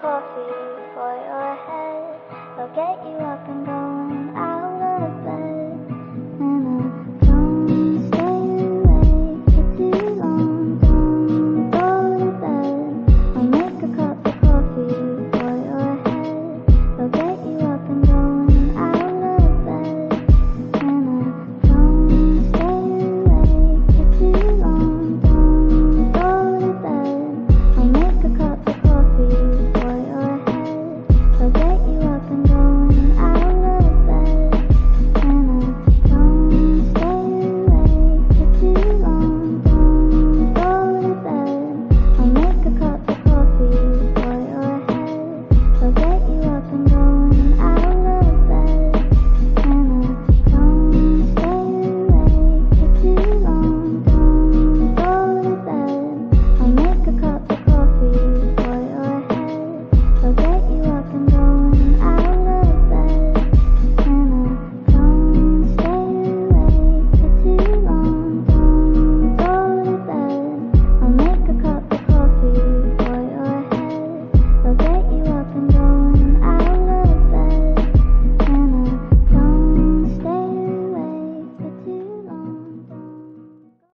coffee for your head. I'll get you up and going.